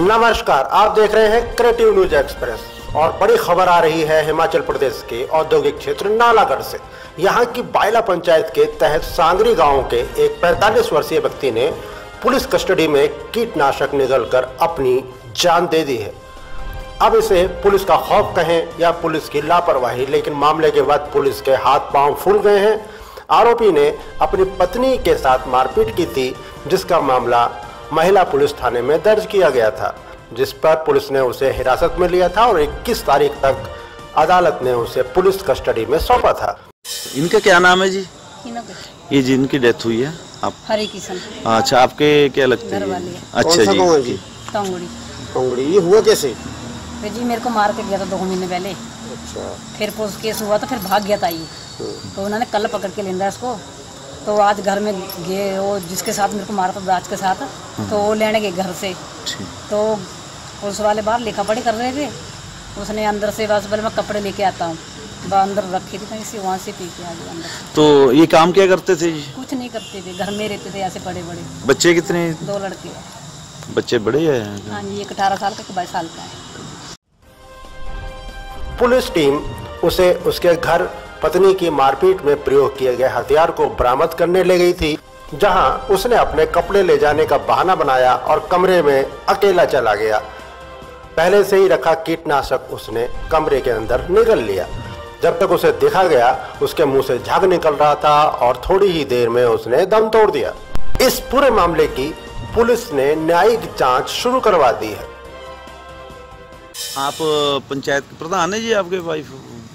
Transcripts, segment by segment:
नमस्कार, आप देख रहे हैं क्रिएटिव न्यूज़ एक्सप्रेस और बड़ी खबर आ रही है हिमाचल प्रदेश के औद्योगिक क्षेत्र नालागढ़ से। यहाँ की बायला पंचायत के तहत सांगरी गाँव के एक 45 वर्षीय व्यक्ति ने पुलिस कस्टडी में कीटनाशक निगलकर अपनी जान दे दी है। अब इसे पुलिस का खौफ कहें या पुलिस की लापरवाही, लेकिन मामले के बाद पुलिस के हाथ पाँव फूल गए हैं। आरोपी ने अपनी पत्नी के साथ मारपीट की थी, जिसका मामला महिला पुलिस थाने में दर्ज किया गया था जिस पर पुलिस ने उसे हिरासत में लिया था और 21 तारीख तक अदालत ने उसे पुलिस कस्टडी में सौंपा था। इनका क्या नाम है जी? ये जिनकी डेथ हुई है आप? हरे किशन। अच्छा आपके क्या लगते हैं? अच्छा है जी? जी ये हुआ कैसे? जी मेरे को मार के गया था दो महीने पहले। अच्छा। फिर पुलिस केस हुआ तो फिर भाग गया था ये। तो उन्होंने कल पकड़ के लेना इसको। तो आज घर में गए वो जिसके साथ मेरे को मारा था दाज के साथ तो वो लेने गए घर से। तो पुलिस वाले बाहर लिखा पढ़ी कर रहे थे। उसने अंदर से बस बोले मैं कपड़े लेके आता हूँ। अंदर रखी थी कहीं से वहाँ से पी के आ गया अंदर। तो ये काम क्या करते थे कुछ नहीं करते थे घर में रहते थे ऐसे बड़े बड़े बच्चे कितने दो लड़के। हैं बच्चे बड़े हैं? हाँ जी एक अठारह साल का बाईस साल का है। पुलिस टीम उसे उसके घर पत्नी की मारपीट में प्रयोग किए गए हथियार को बरामद करने ले गई थी, जहाँ उसने अपने कपड़े ले जाने का बहाना बनाया और कमरे में अकेला चला गया। पहले से ही रखा कीटनाशक उसने कमरे के अंदर निगल लिया। जब तक उसे देखा गया, उसके मुँह से झाग निकल रहा था और थोड़ी ही देर में उसने दम तोड़ दिया। इस पूरे मामले की पुलिस ने न्यायिक जाँच शुरू करवा दी है। आप पंचायत प्रधान है जी, आपके वाइफ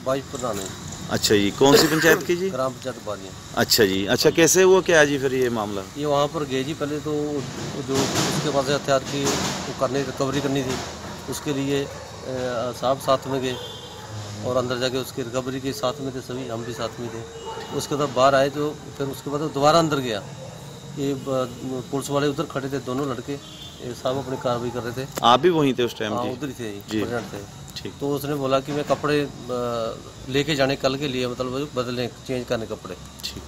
वाइफ प्रधान है? अच्छा जी कौन सी पंचायत की जी? ग्राम पंचायत अच्छा जी अच्छा कैसे हुआ क्या जी फिर ये मामला? ये वहाँ पर गए जी पहले तो जो उसके पास हथियार की वो करने रिकवरी करनी थी। उसके लिए साहब साथ में गए और अंदर जाके उसकी रिकवरी के साथ में थे सभी हम भी साथ में थे। उसके बाद बाहर आए तो फिर उसके बाद दोबारा अंदर गया। ये पुलिस वाले उधर खड़े थे दोनों लड़के। ये साहब अपनी कार्रवाई कर रहे थे। आप भी वहीं थे उस टाइम हाँ उधर ही थे जी। थे। ठीक। तो उसने बोला कि मैं कपड़े लेके जाने कल के लिए मतलब बदले चेंज करने कपड़े। ठीक।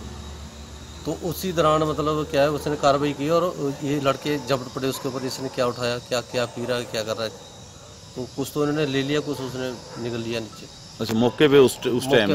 तो उसी दौरान मतलब क्या है उसने कार्रवाई की और ये लड़के झपट पड़े उसके ऊपर इसने क्या उठाया क्या क्या पी रहा है क्या कर रहा है। तो कुछ तो इन्होंने ले लिया कुछ उसने निकल लिया नीचे। अच्छा मौके पे उस उस टाइम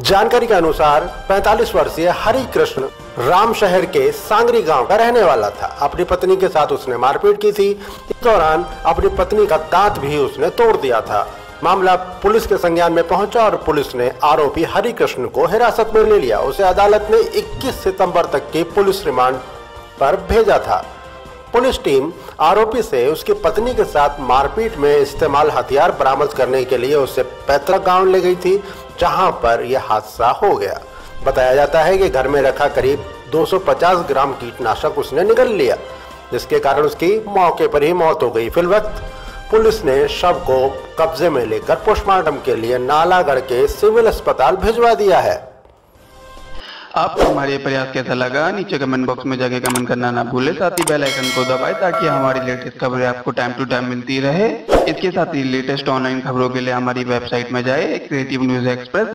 जानकारी के अनुसार 45 वर्षीय हरि कृष्ण राम शहर के सांगरी गाँव का रहने वाला था। अपनी पत्नी के साथ उसने मारपीट की थी। इस दौरान अपनी पत्नी का दांत भी उसने तोड़ दिया था। मामला पुलिस के संज्ञान में पहुँचा और पुलिस ने आरोपी हरि कृष्ण को हिरासत में ले लिया। उसे अदालत ने 21 सितंबर तक की पुलिस रिमांड पर भेजा था। पुलिस टीम आरोपी से उसकी पत्नी के साथ मारपीट में इस्तेमाल हथियार बरामद करने के लिए उसे पैतृक गाँव ले गई थी। जहाँ पर यह हादसा हो गया। बताया जाता है कि घर में रखा करीब 250 ग्राम कीटनाशक उसने निगल लिया, जिसके कारण उसकी मौके पर ही मौत हो गई। फिल वक्त पुलिस ने शव को कब्जे में लेकर पोस्टमार्टम के लिए नालागढ़ के सिविल अस्पताल भिजवा दिया है। आपको हमारे प्रयास कैसा लगा, नीचे कमेंट बॉक्स में जाके कमेंट करना ना भूले। साथ ही बेल आइकन को दबाए ताकि हमारी लेटेस्ट खबरें आपको टाइम टू टाइम मिलती रहे। इसके साथ ही लेटेस्ट ऑनलाइन खबरों के लिए हमारी वेबसाइट में जाए क्रिएटिव न्यूज़ एक्सप्रेस